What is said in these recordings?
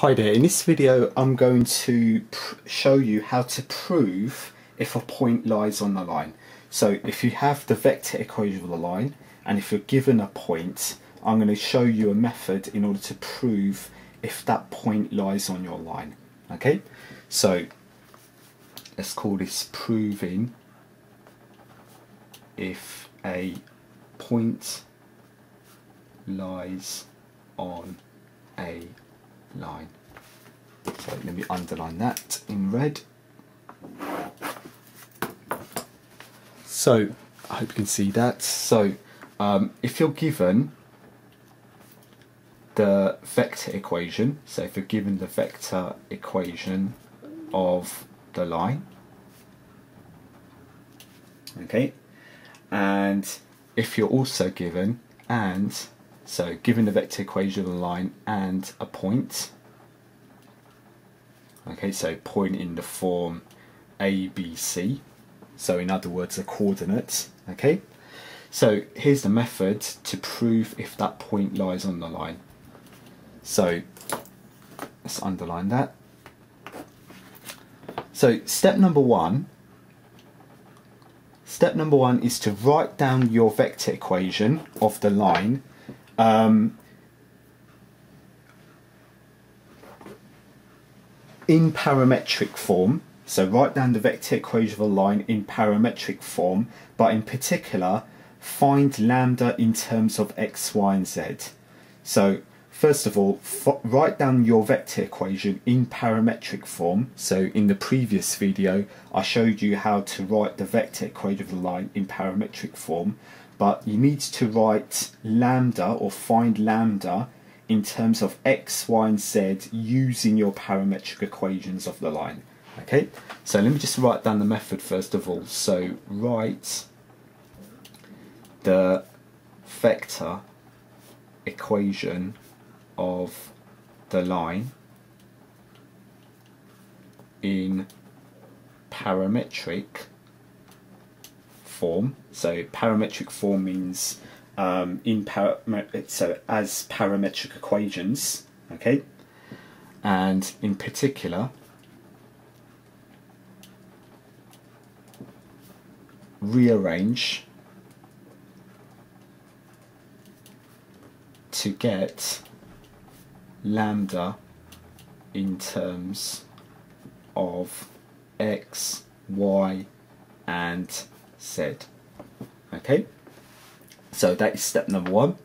Hi there, in this video I'm going to show you how to prove if a point lies on the line. So if you have the vector equation of the line and if you're given a point, I'm going to show you a method in order to prove if that point lies on your line. Okay, so let's call this proving if a point lies on a line. So let me underline that in red. So I hope you can see that. So um, if you're given the vector equation, so if you're given the vector equation of the line, okay, and if you're also given and so given the vector equation of the line and a point, okay, so point in the form A, B, C, so in other words a coordinate, okay. So here's the method to prove if that point lies on the line. So let's underline that. So step number one, step number one is to write down your vector equation of the line um, in parametric form, so write down the vector equation of a line in parametric form, but in particular, find lambda in terms of x, y, and z. So first of all, write down your vector equation in parametric form. So in the previous video, I showed you how to write the vector equation of the line in parametric form but you need to write lambda or find lambda in terms of x, y, and z using your parametric equations of the line. Okay, so let me just write down the method first of all. So write the vector equation of the line in parametric form. So parametric form means um, in so as parametric equations, okay, and in particular. rearrange to get lambda in terms of x, y, and z. Okay, so that is step number one.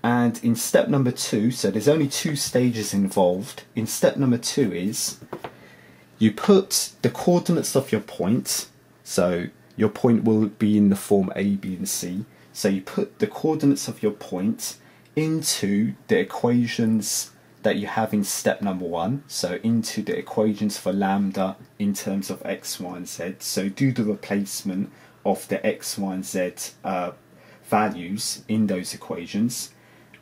And in step number two, so there's only two stages involved. In step number two is you put the coordinates of your point. So your point will be in the form A, B, and C. So you put the coordinates of your point into the equations that you have in step number one, so into the equations for lambda in terms of x, y, and z. So do the replacement of the x, y, and z uh, values in those equations.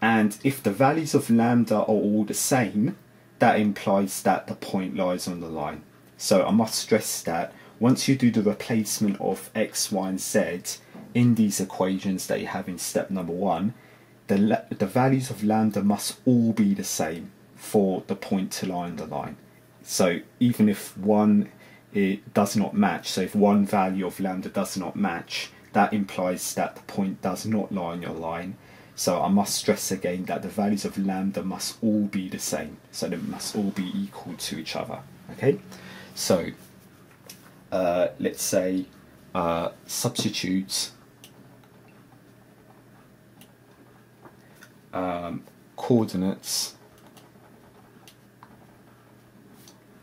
And if the values of lambda are all the same, that implies that the point lies on the line. So I must stress that once you do the replacement of x, y, and z in these equations that you have in step number one, the, the values of lambda must all be the same for the point to lie on the line. So even if one it does not match, so if one value of lambda does not match, that implies that the point does not lie on your line. So I must stress again that the values of lambda must all be the same. So they must all be equal to each other. Okay, so uh, let's say uh, substitute um, coordinates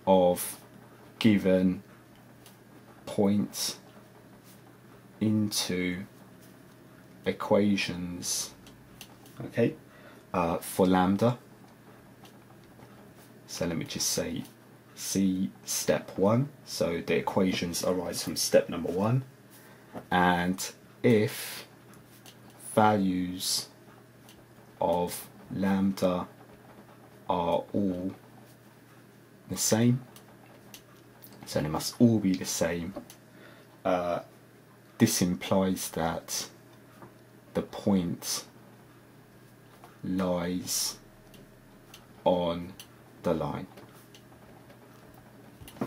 of given points into equations okay. uh, for lambda. So let me just say see step one. So the equations arise from step number one. And if values of lambda are all the same so they must all be the same uh, this implies that the point lies on the line.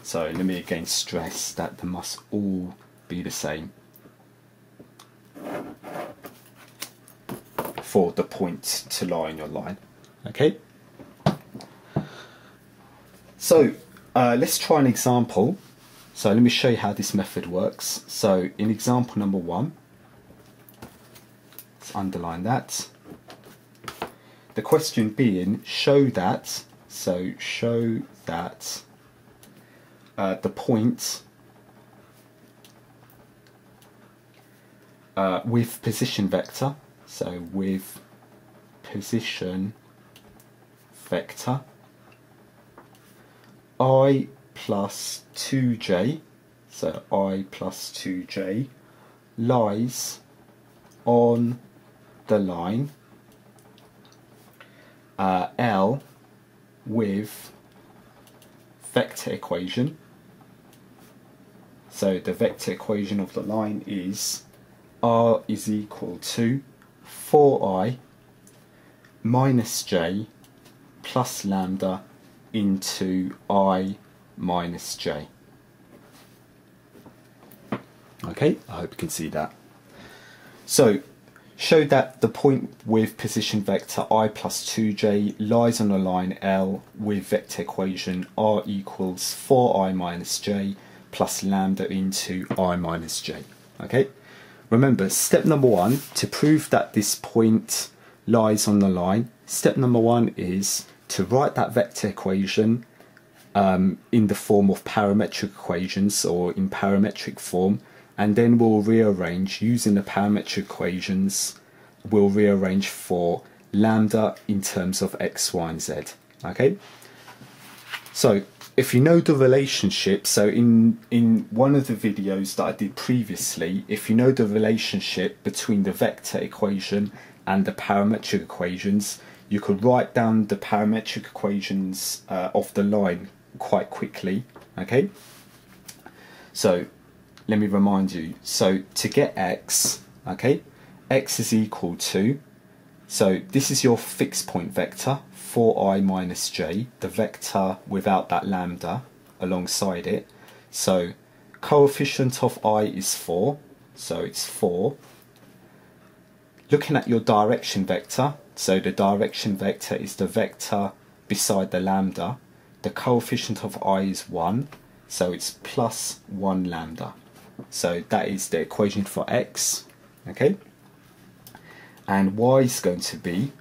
So let me again stress that they must all be the same for the point to lie on your line. Okay? So uh, let's try an example. So let me show you how this method works. So in example number one, let's underline that. The question being, show that, so show that uh, the point uh, with position vector, so with position vector i plus 2j, so i plus 2j, lies on the line uh, L with vector equation. So the vector equation of the line is r is equal to 4i minus j plus lambda into i minus j. Okay, I hope you can see that. So, show that the point with position vector i plus 2j lies on a line L with vector equation r equals 4i minus j plus lambda into i minus j. Okay, remember step number one to prove that this point lies on the line, step number one is to write that vector equation um, in the form of parametric equations or in parametric form and then we'll rearrange using the parametric equations we'll rearrange for lambda in terms of x, y and z okay? So if you know the relationship so in in one of the videos that I did previously if you know the relationship between the vector equation and the parametric equations you could write down the parametric equations uh, of the line quite quickly okay? So let me remind you. So to get x okay x is equal to so this is your fixed point vector 4i minus j the vector without that lambda alongside it. So coefficient of i is 4 so it's 4 looking at your direction vector so the direction vector is the vector beside the lambda. The coefficient of i is 1, so it's plus 1 lambda. So that is the equation for x, okay? And y is going to be,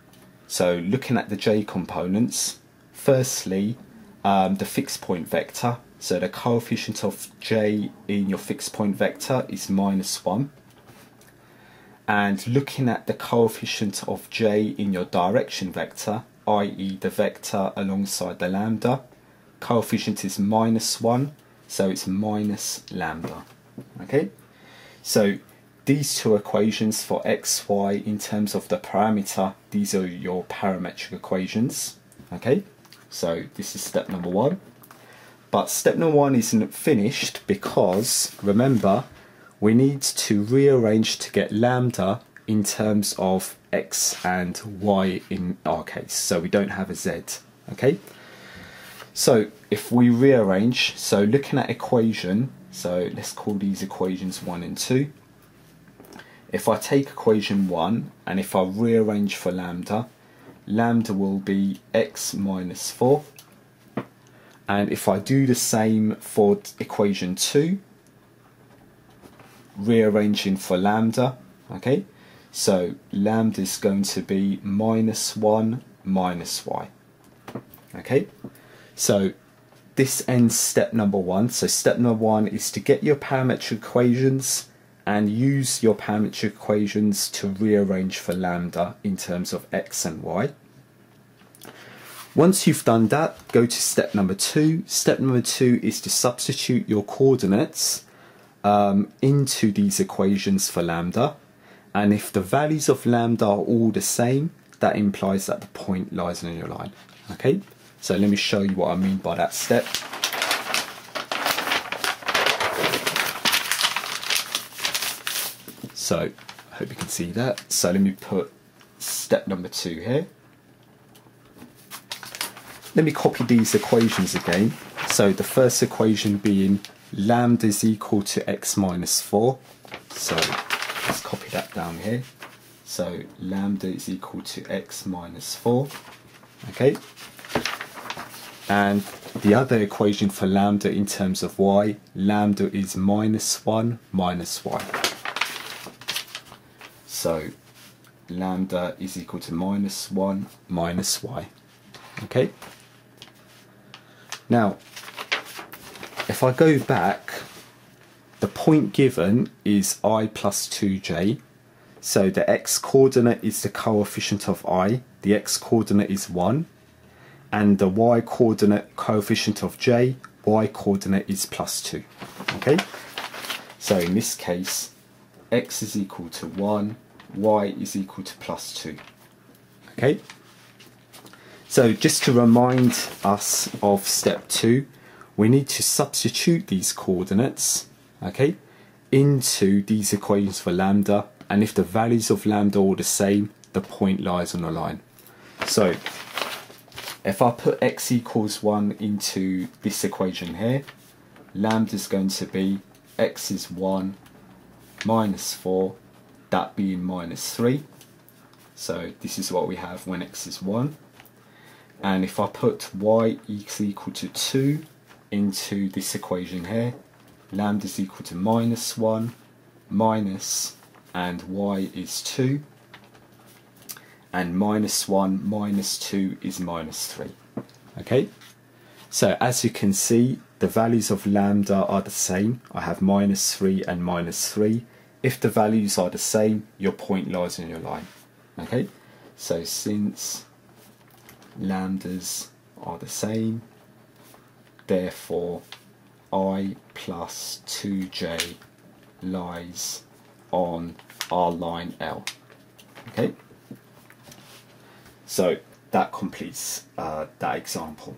so looking at the j components, firstly, um, the fixed point vector. So the coefficient of j in your fixed point vector is minus 1 and looking at the coefficient of j in your direction vector, i.e. the vector alongside the lambda, coefficient is minus 1, so it's minus lambda. Okay, so these two equations for x, y in terms of the parameter, these are your parametric equations. Okay, so this is step number one. But step number one isn't finished because remember we need to rearrange to get lambda in terms of x and y in our case, so we don't have a z, okay? So if we rearrange, so looking at equation, so let's call these equations 1 and 2. If I take equation 1 and if I rearrange for lambda, lambda will be x minus 4. And if I do the same for equation 2, rearranging for lambda, okay? So lambda is going to be minus 1 minus y, okay? So this ends step number one. So step number one is to get your parametric equations and use your parametric equations to rearrange for lambda in terms of x and y. Once you've done that, go to step number two. Step number two is to substitute your coordinates um, into these equations for lambda. And if the values of lambda are all the same, that implies that the point lies on your line. Okay, so let me show you what I mean by that step. So I hope you can see that. So let me put step number two here. let me copy these equations again. So the first equation being lambda is equal to x minus 4. So let's copy that down here. So lambda is equal to x minus 4. Okay. And the other equation for lambda in terms of y, lambda is minus 1 minus y. So lambda is equal to minus 1 minus y. Okay? Now, if I go back, the point given is i plus 2j. So the x coordinate is the coefficient of i, the x coordinate is 1, and the y coordinate coefficient of j, y coordinate is plus 2. Okay? So in this case, x is equal to 1, y is equal to plus 2. Okay? So just to remind us of step 2, we need to substitute these coordinates, okay, into these equations for lambda, and if the values of lambda are the same, the point lies on the line. So if I put x equals 1 into this equation here, lambda is going to be x is 1 minus 4 that being minus 3. So this is what we have when x is 1. And if I put y is equal to 2 into this equation here, lambda is equal to minus 1 minus and y is 2 and minus 1 minus 2 is minus 3 okay? So as you can see the values of lambda are the same. I have minus 3 and minus 3 if the values are the same, your point lies in your line. Okay, so since lambdas are the same, therefore i plus 2j lies on our line L. Okay, so that completes uh, that example.